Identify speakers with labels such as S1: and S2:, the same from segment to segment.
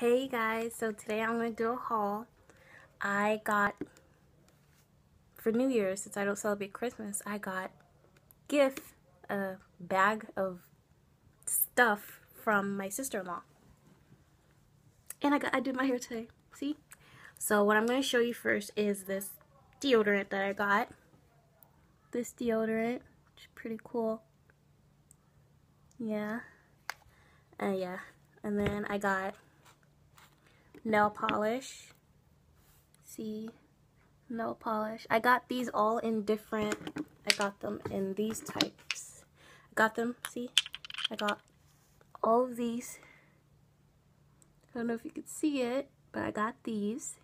S1: Hey guys, so today I'm going to do a haul. I got, for New Year's, since I don't celebrate Christmas, I got gift, a bag of stuff from my sister-in-law. And I got, I did my hair today, see? So what I'm going to show you first is this deodorant that I got. This deodorant, which is pretty cool. Yeah. Uh, yeah. And then I got nail polish. See? Nail polish. I got these all in different, I got them in these types. I got them, see? I got all of these. I don't know if you can see it, but I got these.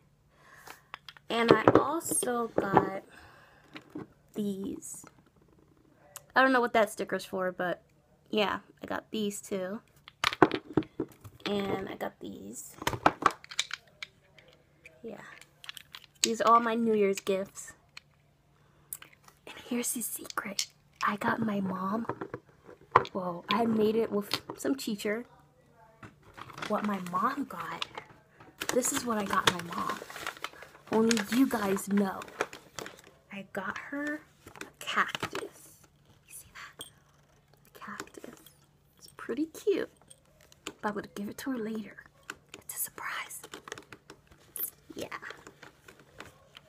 S1: And I also got these. I don't know what that sticker's for, but yeah, I got these too. And I got these. Yeah. These are all my New Year's gifts. And here's the secret. I got my mom. Whoa, I made it with some teacher. What my mom got. This is what I got my mom. Only you guys know. I got her a cactus. You see that? A cactus. It's pretty cute. But going to give it to her later. It's a surprise. Yeah.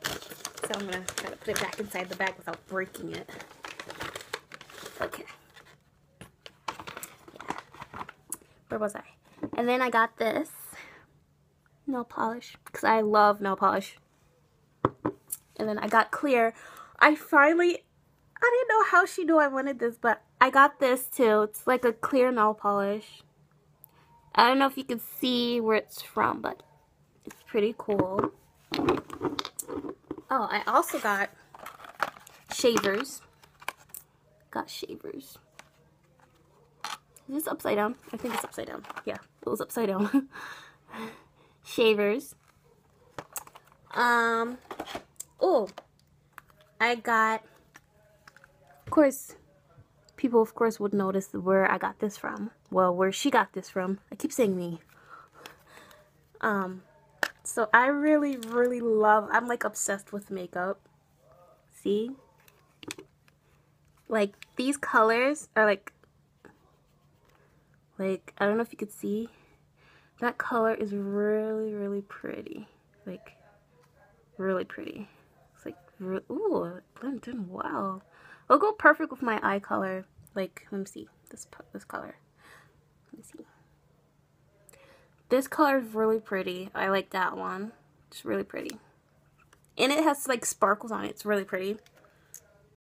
S1: So I'm going to try to put it back inside the bag without breaking it. Okay. Yeah. Where was I? And then I got this nail polish because I love nail polish. And then I got clear. I finally, I didn't know how she knew I wanted this, but I got this too. It's like a clear nail polish. I don't know if you can see where it's from, but it's pretty cool. Oh, I also got shavers. Got shavers. Is this upside down? I think it's upside down. Yeah, it was upside down. shavers. Um, oh, I got, of course, people of course would notice where I got this from. Well, where she got this from. I keep saying me. Um, so I really, really love, I'm like obsessed with makeup. See? Like these colors are like, like, I don't know if you could see. That color is really, really pretty. Like, really pretty. It's like, ooh, it blends in well. It'll go perfect with my eye color. Like, let me see this this color. Let me see. This color is really pretty. I like that one. It's really pretty. And it has like sparkles on it. It's really pretty.